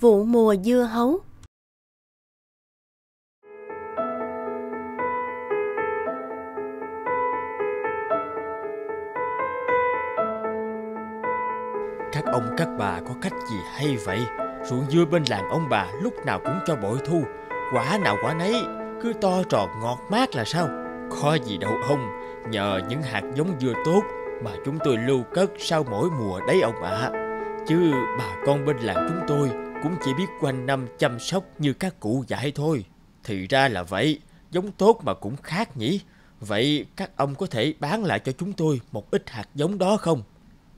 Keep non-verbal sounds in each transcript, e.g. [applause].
vụ mùa dưa hấu. Các ông, các bà có cách gì hay vậy? Ruộng dưa bên làng ông bà lúc nào cũng cho bội thu. Quả nào quả nấy, Cứ to tròn ngọt mát là sao? Có gì đâu ông. Nhờ những hạt giống dưa tốt Mà chúng tôi lưu cất sau mỗi mùa đấy ông ạ. Chứ bà con bên làng chúng tôi cũng chỉ biết quanh năm chăm sóc như các cụ dạy thôi Thì ra là vậy Giống tốt mà cũng khác nhỉ Vậy các ông có thể bán lại cho chúng tôi một ít hạt giống đó không?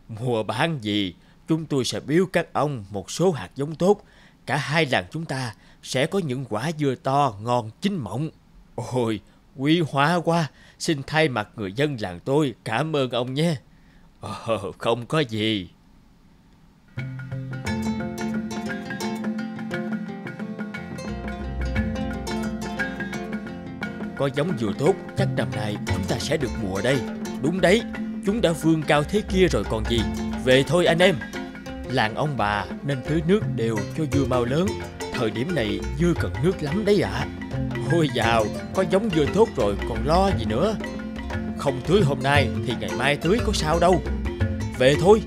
Mùa bán gì, chúng tôi sẽ biếu các ông một số hạt giống tốt. Cả hai làng chúng ta sẽ có những quả dưa to, ngon, chín mọng. Ôi, quý hóa quá, xin thay mặt người dân làng tôi cảm ơn ông nhé. Ờ, không có gì. Có giống dừa tốt, chắc năm nay chúng ta sẽ được mùa đây. Đúng đấy, chúng đã vươn cao thế kia rồi còn gì. Về thôi anh em. Làng ông bà nên tưới nước đều cho dưa mau lớn. Thời điểm này dưa cần nước lắm đấy ạ. Ôi dào, có giống dưa tốt rồi còn lo gì nữa. Không tưới hôm nay thì ngày mai tưới có sao đâu. Về thôi.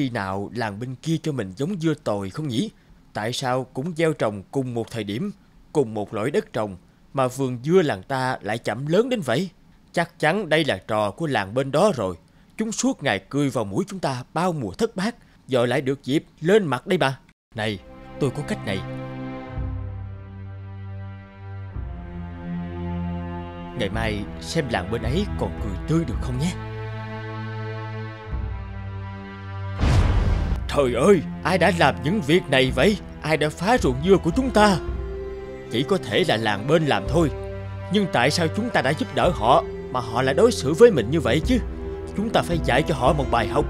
Khi nào làng bên kia cho mình giống dưa tồi không nhỉ? Tại sao cũng gieo trồng cùng một thời điểm, cùng một loại đất trồng, mà vườn dưa làng ta lại chậm lớn đến vậy? Chắc chắn đây là trò của làng bên đó rồi. Chúng suốt ngày cười vào mũi chúng ta bao mùa thất bát, giờ lại được dịp lên mặt đây mà. Này, tôi có cách này. Ngày mai xem làng bên ấy còn cười tươi được không nhé. Trời ơi, ai đã làm những việc này vậy? Ai đã phá ruộng dưa của chúng ta? Chỉ có thể là làng bên làm thôi. Nhưng tại sao chúng ta đã giúp đỡ họ mà họ lại đối xử với mình như vậy chứ? Chúng ta phải dạy cho họ một bài học.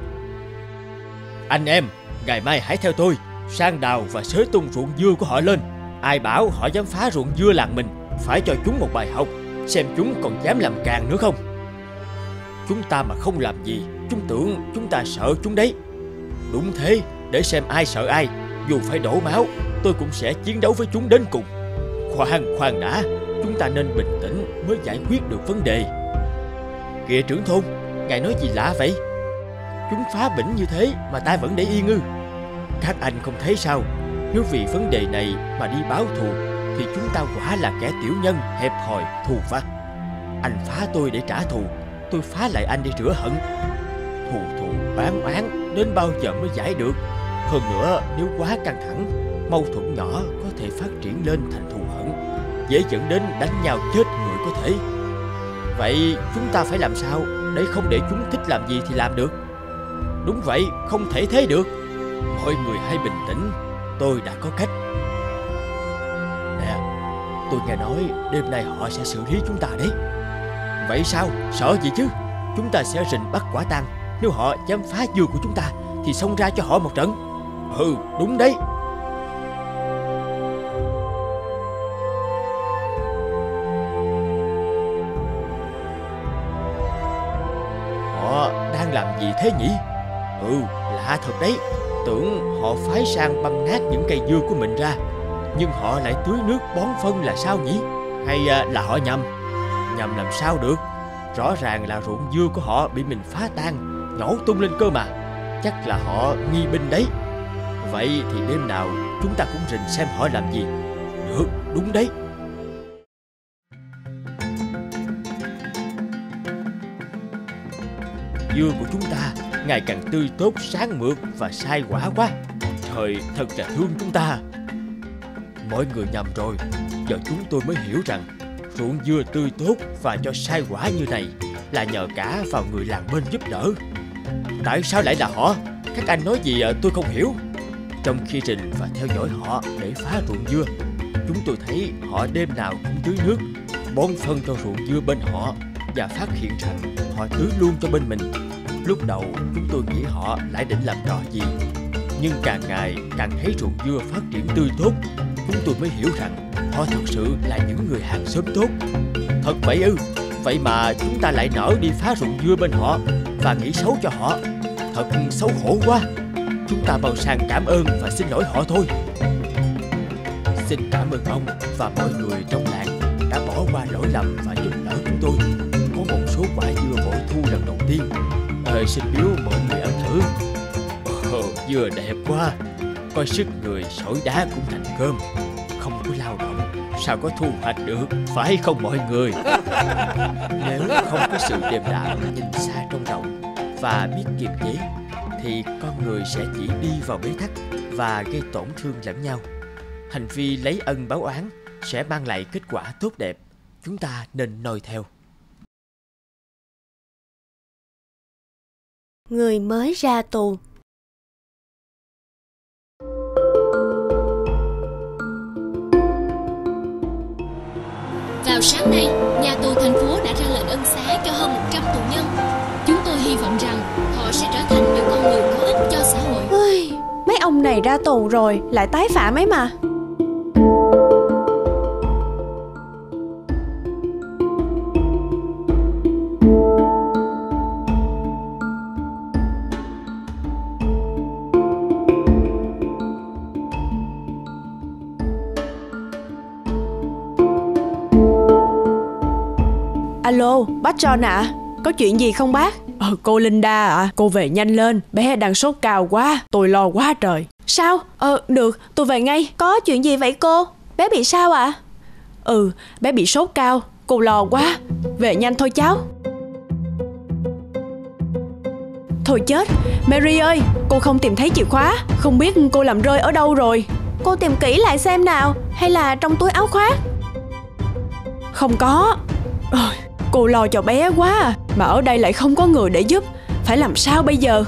Anh em, ngày mai hãy theo tôi, sang đào và xới tung ruộng dưa của họ lên. Ai bảo họ dám phá ruộng dưa làng mình, phải cho chúng một bài học, xem chúng còn dám làm càng nữa không. Chúng ta mà không làm gì, chúng tưởng chúng ta sợ chúng đấy. Đúng thế, để xem ai sợ ai, dù phải đổ máu, tôi cũng sẽ chiến đấu với chúng đến cùng. Khoan, khoan đã, chúng ta nên bình tĩnh mới giải quyết được vấn đề. Kìa trưởng thôn, ngài nói gì lạ vậy? Chúng phá bỉnh như thế mà ta vẫn để yên ư? Các anh không thấy sao? Nếu vì vấn đề này mà đi báo thù, thì chúng ta quả là kẻ tiểu nhân, hẹp hòi, thù vặt. Anh phá tôi để trả thù, tôi phá lại anh để rửa hận. Thù thù, oán oán, đến bao giờ mới giải được? Hơn nữa, nếu quá căng thẳng, mâu thuẫn nhỏ có thể phát triển lên thành thù hận, dễ dẫn đến đánh nhau chết người có thể. Vậy chúng ta phải làm sao để không để chúng thích làm gì thì làm được? Đúng vậy, không thể thế được. Mọi người hãy bình tĩnh, tôi đã có cách. Nè, tôi nghe nói đêm nay họ sẽ xử lý chúng ta đấy. Vậy sao? Sợ gì chứ? Chúng ta sẽ rình bắt quả tang. Nếu họ dám phá vườn của chúng ta thì xông ra cho họ một trận. Ừ, đúng đấy. Họ đang làm gì thế nhỉ? Ừ, lạ thật đấy. Tưởng họ phái sang băm nát những cây dưa của mình ra Nhưng họ lại tưới nước bón phân là sao nhỉ? Hay à, là họ nhầm? Nhầm làm sao được? Rõ ràng là ruộng dưa của họ bị mình phá tan Nhổ tung lên cơ mà. Chắc là họ nghi binh đấy. Vậy thì đêm nào chúng ta cũng rình xem họ làm gì. Được, đúng đấy. Dưa của chúng ta ngày càng tươi tốt, sáng mượt và sai quả quá. Trời thật là thương chúng ta. Mọi người nhầm rồi. Giờ chúng tôi mới hiểu rằng Ruộng dưa tươi tốt và cho sai quả như này Là nhờ cả vào người làng bên giúp đỡ. Tại sao lại là họ? Các anh nói gì ờ, tôi không hiểu. Trong khi rình và theo dõi họ để phá ruộng dưa, Chúng tôi thấy họ đêm nào cũng tưới nước, Bón phân cho ruộng dưa bên họ Và phát hiện rằng họ tưới luôn cho bên mình. Lúc đầu chúng tôi nghĩ họ lại định làm trò gì, Nhưng càng ngày càng thấy ruộng dưa phát triển tươi tốt. Chúng tôi mới hiểu rằng Họ thật sự là những người hàng xóm tốt. Thật vậy ư? Vậy mà chúng ta lại nỡ đi phá ruộng dưa bên họ Và nghĩ xấu cho họ. Thật xấu hổ quá. Chúng ta bầu sàng cảm ơn và xin lỗi họ thôi. Xin cảm ơn ông và mọi người trong làng Đã bỏ qua lỗi lầm và giúp đỡ chúng tôi. Có một số quả dưa bội thu lần đầu tiên. Ờ, Xin biếu mọi người ăn thử. Ồ, dưa đẹp quá. Có sức người sỏi đá cũng thành cơm. Không có lao động. Sao có thu hoạch được? Phải không mọi người? [laughs] Nếu không có sự điềm đạm Nhìn xa trong rộng Và biết kiềm chế Thì con người sẽ chỉ đi vào bế tắc Và gây tổn thương lẫn nhau. Hành vi lấy ân báo oán Sẽ mang lại kết quả tốt đẹp. Chúng ta nên noi theo. Người mới ra tù Vào sáng nay, nhà tù thành phố đã ra lệnh ân xá cho hơn 100 tù nhân. Chúng tôi hy vọng rằng họ sẽ trở thành những con người có ích cho xã hội. Ôi, mấy ông này ra tù rồi lại tái phạm ấy mà Alo, bác John ạ. À? Có chuyện gì không bác? Ờ, cô Linda ạ, à, cô về nhanh lên. Bé đang sốt cao quá, tôi lo quá trời. Sao? Ờ, được, tôi về ngay. Có chuyện gì vậy cô? Bé bị sao ạ? À? Ừ, bé bị sốt cao. Cô lo quá. Về nhanh thôi cháu. Thôi chết. Mary ơi Cô không tìm thấy chìa khóa. Không biết cô làm rơi ở đâu rồi. Cô tìm kỹ lại xem nào. Hay là trong túi áo khoác? Không có. Ôi, Cô lo cho bé quá à Mà ở đây lại không có người để giúp. Phải làm sao bây giờ?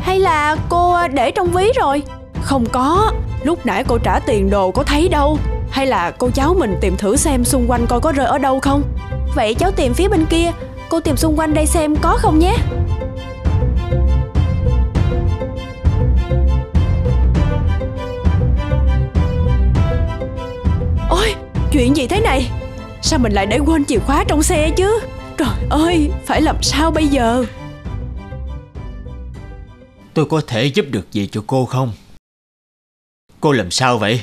Hay là cô ờ, để trong ví rồi? Không có. Lúc nãy cô trả tiền đồ có thấy đâu. Hay là cô cháu mình tìm thử xem xung quanh coi có rơi ở đâu không? Vậy cháu tìm phía bên kia. Cô tìm xung quanh đây xem có không nhé. Ôi, chuyện gì thế này? Sao mình lại để quên chìa khóa trong xe chứ? Trời ơi Phải làm sao bây giờ? Tôi có thể giúp được gì cho cô không? Cô làm sao vậy?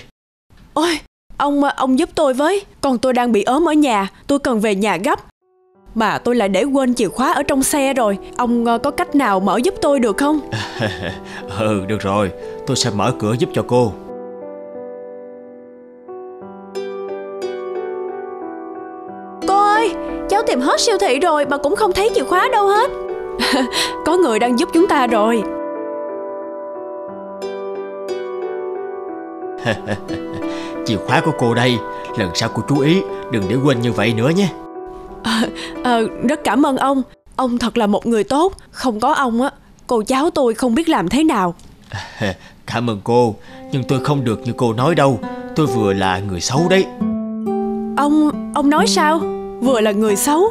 Ôi Ông ông giúp tôi với. Còn tôi đang bị ốm ở nhà Tôi cần về nhà gấp. Mà tôi lại để quên chìa khóa ở trong xe rồi. Ông ờ, có cách nào mở giúp tôi được không? [laughs] Ừ được rồi. Tôi sẽ mở cửa giúp cho cô cháu tìm hết siêu thị rồi mà cũng không thấy chìa khóa đâu hết. [laughs] Có người đang giúp chúng ta rồi. [laughs] Chìa khóa của cô đây Lần sau cô chú ý Đừng để quên như vậy nữa nhé. À, [laughs] à, Rất cảm ơn ông. Ông thật là một người tốt Không có ông á Cô cháu tôi không biết làm thế nào. Cảm ơn cô Nhưng tôi không được như cô nói đâu. Tôi vừa là người xấu đấy. Ông, ông nói sao vừa là người xấu.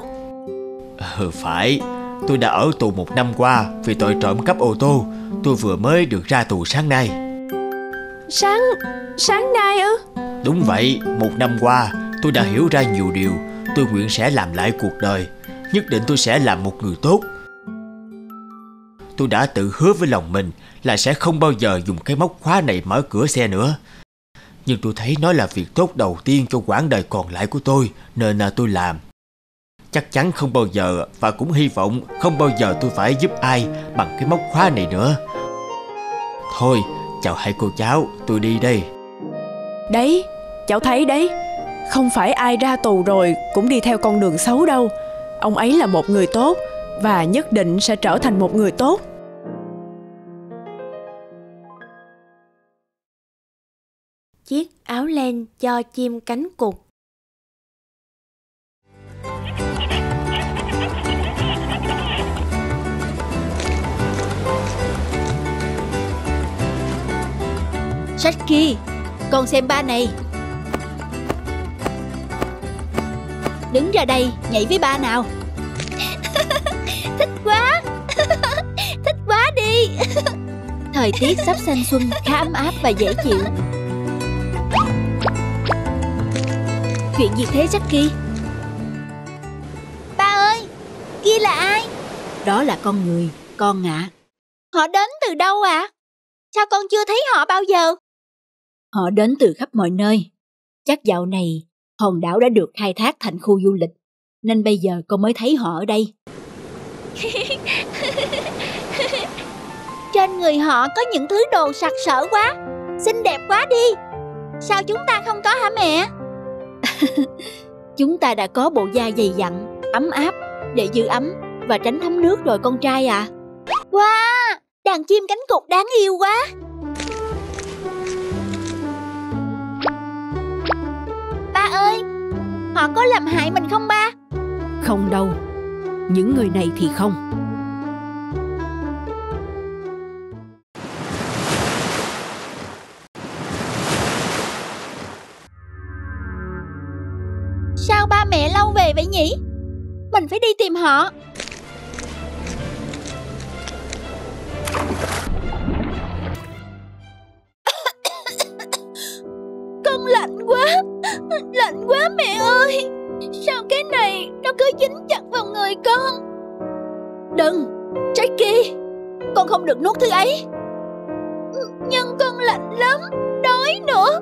Ừ phải. Tôi đã ở tù một năm qua Vì tội trộm cắp ô tô. Tôi vừa mới được ra tù sáng nay. Sáng... sáng nay ư? Đúng vậy Một năm qua tôi đã hiểu ra nhiều điều. Tôi nguyện sẽ làm lại cuộc đời. Nhất định tôi sẽ làm một người tốt. Tôi đã tự hứa với lòng mình Là sẽ không bao giờ dùng cái móc khóa này mở cửa xe nữa nhưng tôi thấy nó là việc tốt đầu tiên cho quãng đời còn lại của tôi nên là tôi làm. Chắc chắn không bao giờ và cũng hy vọng không bao giờ tôi phải giúp ai bằng cái móc khóa này nữa. Thôi, chào hai cô cháu, tôi đi đây. Đấy, cháu thấy đấy, không phải ai ra tù rồi cũng đi theo con đường xấu đâu. Ông ấy là một người tốt và nhất định sẽ trở thành một người tốt. Chiếc áo len cho chim cánh cụt. Sách kia, con xem ba này. Đứng ra đây, nhảy với ba nào. [laughs] Thích quá, [laughs] thích quá đi. Thời tiết sắp sang xuân khá ấm áp và dễ chịu Chuyện gì thế Jackie? Ba ơi Kia là ai? Đó là con người Con ạ Họ đến từ đâu ạ? Sao con chưa thấy họ bao giờ? Họ đến từ khắp mọi nơi. Chắc dạo này hòn đảo đã được khai thác thành khu du lịch Nên bây giờ con mới thấy họ ở đây. [laughs] Trên người họ có những thứ đồ sặc sỡ quá. Xinh đẹp quá đi. Sao chúng ta không có hả mẹ Chúng ta đã có bộ da dày dặn Ấm áp Để giữ ấm Và tránh thấm nước rồi con trai à. Wow Đàn chim cánh cụt đáng yêu quá. Ba ơi Họ có làm hại mình không ba? Không đâu Những người này thì không Sao ba mẹ lâu về vậy nhỉ? Mình phải đi tìm họ. [coughs] Con lạnh quá. Lạnh quá mẹ ơi. Sao cái này nó cứ dính chặt vào người con? Đừng Jackie Con không được nuốt thứ ấy. Nhưng con lạnh lắm, Đói nữa.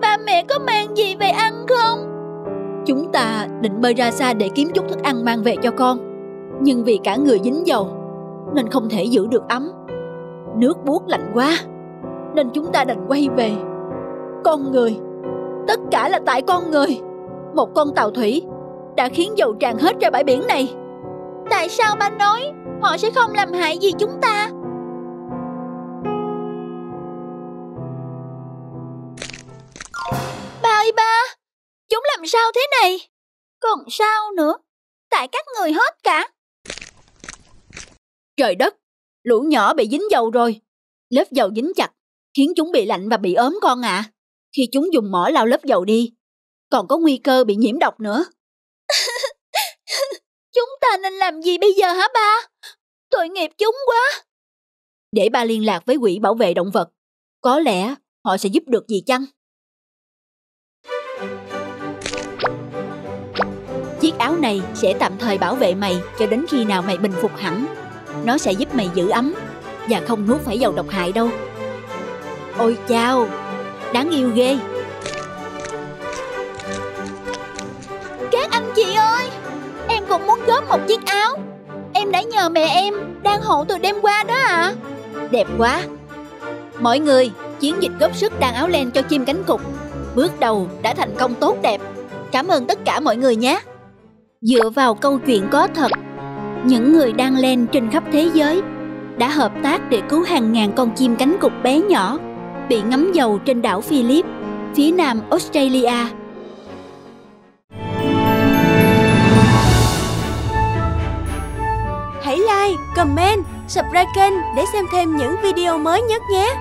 Ba mẹ có mang gì về ăn không? Chúng ta định bơi ra xa để kiếm chút thức ăn mang về cho con. Nhưng vì cả người dính dầu, Nên không thể giữ được ấm. Nước buốt lạnh quá, Nên chúng ta đành quay về. Con người, Tất cả là tại con người. Một con tàu thủy Đã khiến dầu tràn hết ra bãi biển này. Tại sao ba nói Họ sẽ không làm hại gì chúng ta? Làm sao thế này? Còn sao nữa? Tại các người hết cả. Trời đất, Lũ nhỏ bị dính dầu rồi. Lớp dầu dính chặt, Khiến chúng bị lạnh và bị ốm con ạ. Khi chúng dùng mỏ lau lớp dầu đi, Còn có nguy cơ bị nhiễm độc nữa. [laughs] Chúng ta nên làm gì bây giờ hả ba? Tội nghiệp chúng quá. Để ba liên lạc với quỹ bảo vệ động vật, Có lẽ họ sẽ giúp được gì chăng? Áo này sẽ tạm thời bảo vệ mày cho đến khi nào mày bình phục hẳn. Nó sẽ giúp mày giữ ấm và không nuốt phải dầu độc hại đâu. Ôi chao, đáng yêu ghê. Các anh chị ơi Em cũng muốn góp một chiếc áo Em đã nhờ mẹ em Đang hộ từ đêm qua đó ạ Đẹp quá. Mọi người, chiến dịch góp sức đàn áo len cho chim cánh cụt. Bước đầu đã thành công tốt đẹp. Cảm ơn tất cả mọi người nhé. Dựa vào câu chuyện có thật, những người đang len trên khắp thế giới đã hợp tác để cứu hàng ngàn con chim cánh cụt bé nhỏ bị ngấm dầu trên đảo Philip, phía nam Australia. Hãy like, comment, subscribe kênh để xem thêm những video mới nhất nhé